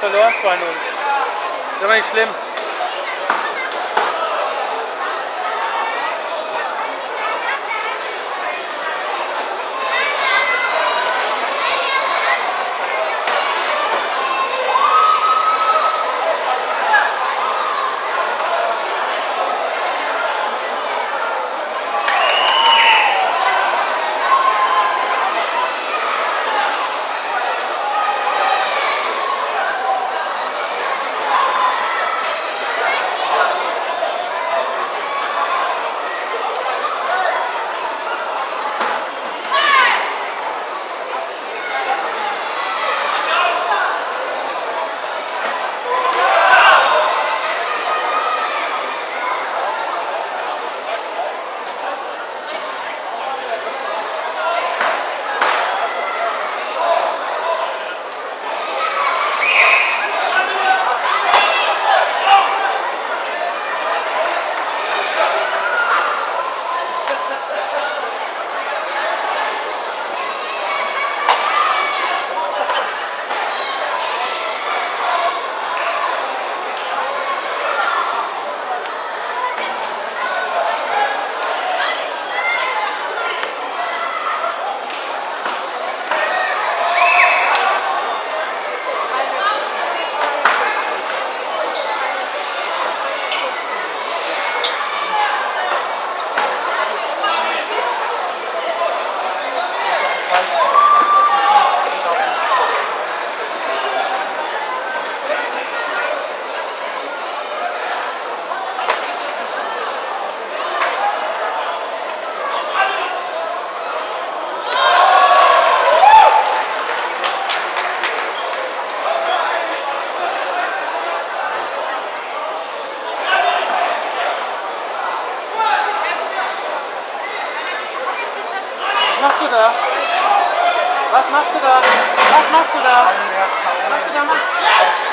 verloren 2-0. Ist aber nicht schlimm. Was machst du da? Was machst du da? Was machst du da? Was du da machst?